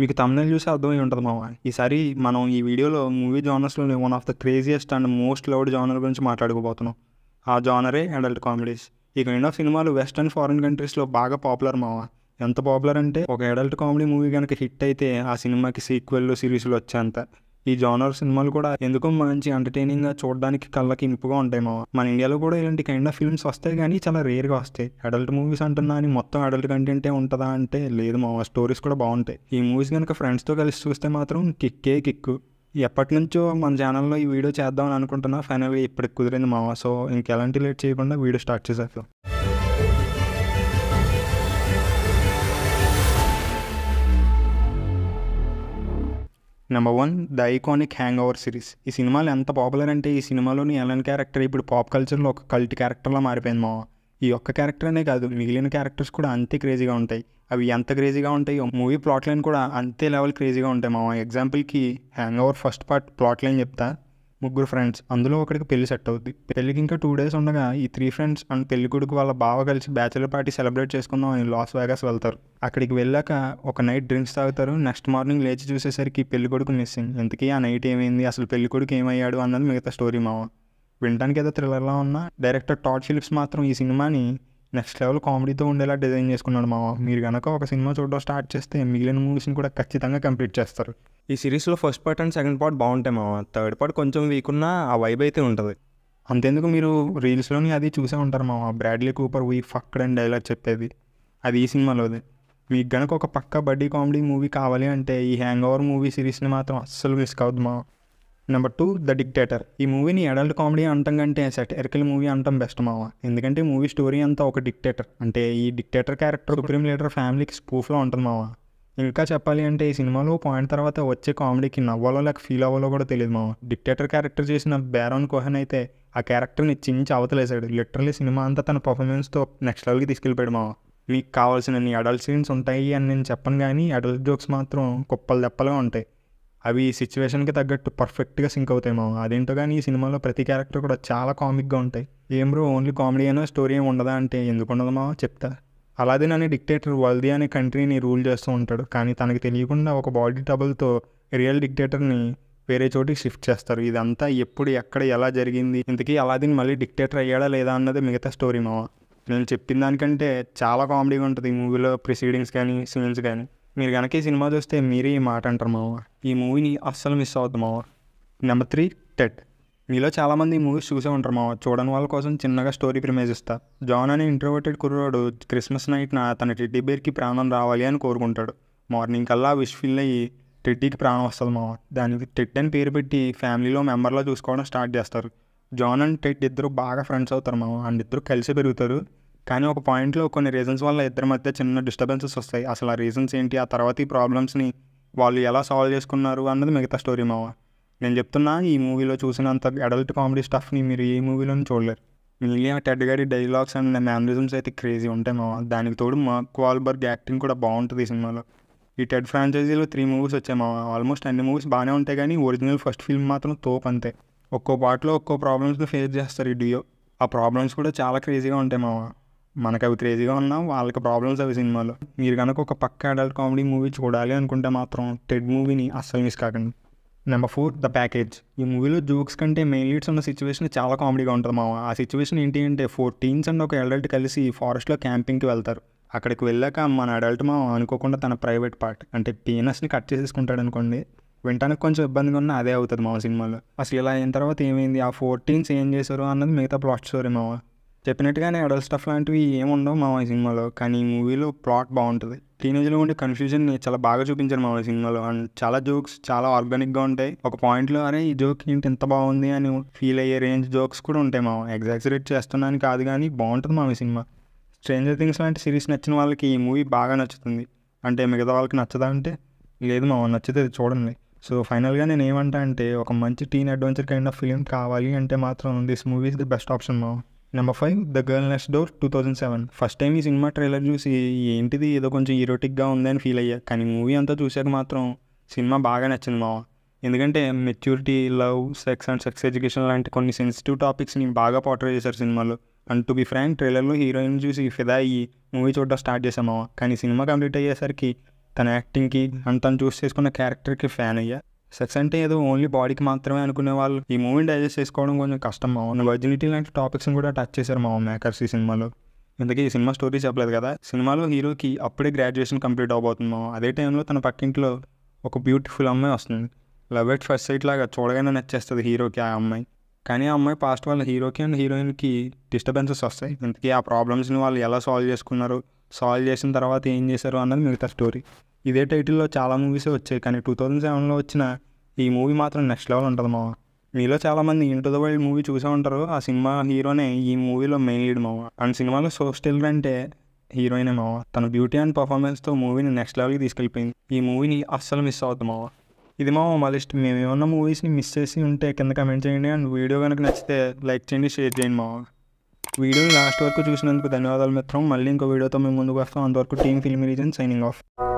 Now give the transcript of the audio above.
మీకు తమిళ చూసి అర్థమై ఉంటుంది మామ. ఈసారి మనం ఈ వీడియోలో movie జానర్స్లో one of the craziest and most loved genre గురించి మాట్లాడుకోబోతున్నాం. ఆ జానరే అడల్ట్ కామెడీస్ ఈ కైండ్ ఆఫ్ సినిమాలు వెస్ట్రన్ ఫారిన్ కంట్రీస్లో బాగా పాపులర్ మామ. ఎంత పాపులర్ అంటే ఒక అడల్ట్ కామెడీ మూవీ కనుక హిట్ అయితే ఆ సినిమాకి సీక్వెల్ సిరీస్లు వచ్చేంత. ఈ జానర్ సినిమాలు కూడా ఎందుకో మంచి ఎంటర్టైనింగ్గా చూడడానికి కళ్ళకి ఇంపుగా ఉంటాయి మామ మన ఇండియాలో కూడా ఇలాంటి కైండ్ ఆఫ్ ఫిల్మ్స్ వస్తాయి కానీ చాలా రేర్గా వస్తాయి. అడల్ట్ మూవీస్ అంటున్నా అని మొత్తం అడల్ట్ కంటెంటే ఉంటుందా అంటే లేదు మామ స్టోరీస్ కూడా బాగుంటాయి. ఈ మూవీస్ కనుక ఫ్రెండ్స్తో కలిసి చూస్తే మాత్రం కిక్కే కిక్కు. ఎప్పటి నుంచో మన ఛానల్లో ఈ వీడియో చేద్దామని అనుకుంటున్నా ఫైనల్గా ఇప్పటికి కుదిరింది మావా. సో ఇంకెలాంటి లేట్ చేయకుండా వీడియో స్టార్ట్ చేసేస్తాం number one the iconic hangover series ఈ సినిమాలు ఎంత పాపులర్ అంటే ఈ సినిమాలోని ఎలన్ క్యారెక్టర్ ఇప్పుడు పాప్ కల్చర్లో ఒక కల్ట్ క్యారెక్టర్లా మారిపోయింది మావా. ఈ ఒక్క క్యారెక్టర్ అనే కాదు మిగిలిన క్యారెక్టర్స్ కూడా అంతే క్రేజీగా ఉంటాయి. అవి ఎంత క్రేజీగా ఉంటాయో మూవీ ప్లాట్ లైన్ కూడా అంతే లెవెల్ క్రేజీగా ఉంటాయి మా ఎగ్జాంపుల్కి hangover first part plot line చెప్తా. ముగ్గురు ఫ్రెండ్స్ అందులో ఒకరికి పెళ్ళి సెట్ అవుద్ది. పెళ్ళికి ఇంకా టూ డేస్ ఉండగా ఈ త్రీ ఫ్రెండ్స్ అండ్ పెళ్ళి కొడుకు వాళ్ళ బావ కలిసి బ్యాచులర్ పార్టీ సెలబ్రేట్ చేసుకుందాం అని లాస్ వేగాస్ వెళ్తారు. అక్కడికి వెళ్ళాక ఒక నైట్ డ్రింక్స్ తాగుతారు. నెక్స్ట్ మార్నింగ్ లేచి చూసేసరికి పెళ్ళి కొడుకు మిస్సింగ్ ఇంతకీ ఆ నైట్ ఏమైంది? అసలు పెళ్ళి కొడుకు ఏమయ్యాడు అన్నది మిగతా స్టోరీ మావ? వినడానికి ఏదో థ్రిల్లర్లా ఉన్నా. డైరెక్టర్ టాడ్ ఫిలిప్స్ మాత్రం ఈ సినిమాని నెక్స్ట్ లెవెల్ కామెడీతో ఉండేలా డిజైన్ చేసుకున్నాడు మామ. మీరు కనుక ఒక సినిమా చూడడం స్టార్ట్ చేస్తే మిగిలిన మూవీస్ని కూడా ఖచ్చితంగా కంప్లీట్ చేస్తారు. ఈ సిరీస్లో first part and second part బాగుంటాయి మామ. థర్డ్ పార్ట్ కొంచెం వీక్ ఉన్నా ఆ వైబ్ అయితే ఉంటుంది. అంతెందుకు మీరు రీల్స్లోని అది చూసే ఉంటారు మామ. Bradley Cooper we fucked and dialogue చెప్పేది. అది ఈ సినిమాలోది. మీకు గనక ఒక పక్క బడ్డీ కామెడీ మూవీ కావాలి అంటే ఈ హ్యాంగ్ ఓవర్ మూవీ సిరీస్ని మాత్రం అస్సలు మిస్ కావద్దు మా నెంబర్ టూ ద డిక్టేటర్ ఈ మూవీని అడల్ట్ కామెడీ అంటాం కంటే సెటరికల్ మూవీ అంటాం బెస్ట్ మావ. ఎందుకంటే మూవీ స్టోరీ అంతా ఒక డిక్టేటర్ అంటే ఈ డిక్టేటర్ క్యారెక్టర్ సుప్రీం లీడర్ ఫ్యామిలీకి స్పూఫ్లో ఉంటుంది మావ. ఇంకా చెప్పాలి అంటే ఈ సినిమాలో పాయింట్ తర్వాత వచ్చే కామెడీకి నవ్వాలో లేక ఫీల్ అవ్వాలో కూడా తెలియదు మావ. డిక్టేటర్ క్యారెక్టర్ చేసిన బ్యారాన్ కోహన్ అయితే ఆ క్యారెక్టర్ని చించి అవతలేసాడు లిటరల్లీ సినిమా అంతా తన పర్ఫార్మెన్స్తో నెక్స్ట్ లెవెల్కి తీసుకెళ్ళిపోయాడు మావ. మీకు కావాల్సిన అడల్ట్ సీన్స్ ఉంటాయి అని నేను చెప్పను కానీ అడల్ట్ జోక్స్ మాత్రం కుప్పలు దెప్పలుగా ఉంటాయి. అవి సిచ్యువేషన్కి తగ్గట్టు పర్ఫెక్ట్గా సింక్ అవుతాయి మామ. అదేంటో కానీ ఈ సినిమాలో ప్రతి క్యారెక్టర్ కూడా చాలా కామిక్గా ఉంటాయి. ఏం బ్రో ఓన్లీ కామెడీ అయినా స్టోరీ ఏమి ఉండదా అంటే ఎందుకు ఉండదు మామ? చెప్తా. అలాదిన్ అనే డిక్టేటర్ వల్దీ అనే కంట్రీని రూల్ చేస్తూ ఉంటాడు. కానీ తనకి తెలియకుండా ఒక బాడీ టబుల్తో రియల్ డిక్టేటర్ని వేరే చోటికి షిఫ్ట్ చేస్తారు. ఇదంతా ఎప్పుడు ఎక్కడ ఎలా జరిగింది ఇంతకీ అలాదిన్ మళ్ళీ డిక్టేటర్ అయ్యాడా లేదా అన్నది మిగతా స్టోరీ మామ. నేను చెప్పిన దానికంటే చాలా కామెడీగా ఉంటుంది ఈ మూవీలో ప్రిసీడింగ్స్ కానీ సీన్స్ కానీ. మీరు కనుక ఈ సినిమా చూస్తే మీరే ఈ మాట అంటారు మావా ఈ మూవీని అస్సలు మిస్ అవుతుంది మావ నెంబర్ త్రీ టెట్ మీలో చాలామంది ఈ మూవీస్ చూసే ఉంటారు మావ చూడని వాళ్ళ కోసం చిన్నగా స్టోరీ ప్రిమేజ్ ఇస్తా జాన్ అనే ఇంట్రోవర్టెడ్ కుర్రాడు క్రిస్మస్ నైట్న తన టెడ్డీ బేర్కి ప్రాణం రావాలి అని కోరుకుంటాడు. మార్నింగ్ కల్లా విష్ ఫిల్ అయ్యి టెడ్డీకి ప్రాణం వస్తుంది మావ దానికి టెడ్ అని పేరు పెట్టి ఫ్యామిలీలో మెంబర్లో చూసుకోవడం స్టార్ట్ చేస్తారు. జాన్ అండ్ టెడ్ ఇద్దరు బాగా ఫ్రెండ్స్ అవుతారు మావ అండ్ ఇద్దరు కలిసి పెరుగుతారు. కానీ ఒక పాయింట్లో కొన్ని రీజన్స్ వల్ల ఇద్దరి మధ్య చిన్న డిస్టర్బెన్సెస్ వస్తాయి. అసలు ఆ రీజన్స్ ఏంటి? ఆ తర్వాత ఈ ప్రాబ్లమ్స్ని వాళ్ళు ఎలా సాల్వ్ చేసుకున్నారు అన్నది మిగతా స్టోరీ మావ. నేను చెప్తున్నా ఈ మూవీలో చూసినంత అడల్ట్ కామెడీ స్టఫ్ని మీరు ఏ మూవీలోనూ చూడలేరు. మిలియా టెడ్ గారి డైలాగ్స్ అండ్ మ్యానరిజమ్స్ అయితే క్రేజీ ఉంటాయి మావ. దానికి తోడు మా క్వాల్బర్గ్ యాక్టింగ్ కూడా బాగుంటుంది ఈ సినిమాలో. ఈ టెడ్ ఫ్రాంచైజీలో త్రీ మూవీస్ వచ్చాయి మావ. ఆల్మోస్ట్ అన్ని మూవీస్ బాగానే ఉంటాయి కానీ ఒరిజినల్ ఫస్ట్ ఫిల్మ్ మాత్రం తోపు అంతే. ఒక్కో పాటలో ఒక్కో ప్రాబ్లమ్స్ని ఫేస్ చేస్తారు ఈ డియో ఆ ప్రాబ్లమ్స్ కూడా చాలా క్రేజీగా ఉంటాయి మావా. మనకు అవి క్రేజీగా ఉన్నా వాళ్ళకి ప్రాబ్లమ్స్ అవి సినిమాలో. మీరు కనుక ఒక పక్క అడల్ట్ కామెడీ మూవీ చూడాలి అనుకుంటే మాత్రం టెడ్ మూవీని అస్సలు మిస్ కాకండి. నెంబర్ ఫోర్ ద ప్యాకేజ్ ఈ మూవీలో జోక్స్ కంటే మెయిన్ లీడ్స్ ఉన్న సిచ్యువేషన్ చాలా కామెడీగా ఉంటుంది మా ఆ సిచ్యువేషన్ ఏంటి అంటే ఫోర్ టీన్స్ అండ్ ఒక అడల్ట్ కలిసి ఫారెస్ట్లో క్యాంపింగ్కి వెళ్తారు. అక్కడికి వెళ్ళాక మన అడల్ట్ మా అనుకోకుండా తన ప్రైవేట్ పార్ట్ అంటే పీనస్ని కట్ చేసేసుకుంటాడు అనుకోండి వింటానికి కొంచెం ఇబ్బందిగా ఉన్నా అదే అవుతుంది మా సినిమాలో. అసలు ఇలా అయిన తర్వాత ఏమైంది? ఆ ఫోర్ టీన్స్ ఏం చేశారు అన్నది మిగతా ప్లాట్ స్టోరీ మామ. చెప్పినట్టుగానే అడల్ స్టఫ్ లాంటివి ఏముండవు మా సినిమాలో. కానీ ఈ మూవీలో ప్లాట్ బాగుంటుంది. టీనేజ్లో ఉండే కన్ఫ్యూజన్ చాలా బాగా చూపించారు మా సినిమాలో. అండ్ చాలా జోక్స్ చాలా ఆర్గానిక్గా ఉంటాయి. ఒక పాయింట్లో అరే ఈ జోక్ ఏంటి ఇంత బాగుంది అని ఫీల్ అయ్యే రేంజ్ జోక్స్ కూడా ఉంటాయి మా ఎగ్జాక్సరేట్ చేస్తున్నాను కాదు కానీ బాగుంటుంది మా సినిమా. స్ట్రేంజర్ థింగ్స్ లాంటి సిరీస్ నచ్చిన వాళ్ళకి ఈ మూవీ బాగా నచ్చుతుంది. అంటే మిగతా వాళ్ళకి నచ్చదా అంటే? లేదు మా నచ్చితే చూడండి. సో ఫైనల్గా నేను ఏమంటా అంటే ఒక మంచి teen adventure kind of film కావాలి అంటే మాత్రం this movie is the best option మా number five the girl next door two thousand seven first time ఈ సినిమా ట్రైలర్ చూసి ఏంటిది? ఏదో కొంచెం ఈరోటిక్గా ఉందని ఫీల్ అయ్యా. కానీ మూవీ అంతా చూశాక మాత్రం సినిమా బాగా నచ్చింది మావ. ఎందుకంటే maturity love sex and sex education లాంటి కొన్ని సెన్సిటివ్ టాపిక్స్ని బాగా పోట్రే చేశారు సినిమాలో. అండ్ టు బి ఫ్రాంక్ ట్రైలర్లో హీరోయిన్ చూసి ఫిదా అయ్యి మూవీ చూడడం స్టార్ట్ చేసాం మావ. కానీ సినిమా కంప్లీట్ అయ్యేసరికి తన యాక్టింగ్కి అండ్ తను చూస్ చేసుకున్న క్యారెక్టర్కి ఫ్యాన్ అయ్యా. సెక్స్ అంటే ఏదో ఓన్లీ బాడీకి మాత్రమే అనుకునే వాళ్ళు. ఈ మూవీని డైజెస్ట్ చేసుకోవడం కొంచెం కష్టం. మామూలు వర్జినిటీ లాంటి టాపిక్స్ని కూడా టచ్ చేశారు మా మేకర్స్ ఈ సినిమాలో. ఇంతకీ ఈ సినిమా స్టోరీ చెప్పలేదు కదా? సినిమాలో హీరోకి అప్పుడే గ్రాడ్యుయేషన్ కంప్లీట్ అవబోతుంది మామ. అదే టైంలో తన పక్కింట్లో ఒక బ్యూటిఫుల్ అమ్మాయి వస్తుంది. లవ్ ఎట్ ఫస్ట్ సైట్ లాగా చూడగానే నచ్చేస్తుంది హీరోకి ఆ అమ్మాయి. కానీ ఆ అమ్మాయి పాస్ట్ వాళ్ళ హీరోకి అండ్ హీరోయిన్కి డిస్టర్బెన్సెస్ వస్తాయి. ఇంతకీ ఆ ప్రాబ్లమ్స్ని వాళ్ళు ఎలా సాల్వ్ చేసుకున్నారు? సాల్వ్ చేసిన తర్వాత ఏం చేశారు అన్నది మిగతా స్టోరీ ఇదే టైటిల్లో చాలా మూవీస్ వచ్చాయి. కానీ టూ థౌజండ్ సెవెన్లో వచ్చిన ఈ మూవీ మాత్రం నెక్స్ట్ లెవెల్ ఉంటుంది మావ. మీలో చాలామంది ఇంటూ ద వరల్డ్ మూవీ చూసే ఉంటారు. ఆ సినిమా హీరోనే ఈ మూవీలో మెయిన్ లీడ్ మావ. అండ్ సినిమాలో సో స్టిల్ అంటే హీరోయిన్ మావ. తన బ్యూటీ అండ్ పర్ఫార్మెన్స్తో మూవీని నెక్స్ట్ లెవెల్కి తీసుకెళ్ళిపోయింది. ఈ మూవీని అస్సలు మిస్ అవుతుంది మావ. ఇది మా మా లిస్ట్ మేము ఏమన్నా మూవీస్ని మిస్ చేసి ఉంటే కింద కమెంట్ చేయండి. అండ్ వీడియో కనుక నచ్చితే లైక్ చేయండి షేర్ చేయండి మా వీడియోని లాస్ట్ వరకు చూసినందుకు ధన్యవాదాలు మిత్రం. మళ్ళీ ఇంకో వీడియోతో మేము ముందుకు వస్తాం. అంతవరకు team film reason signing off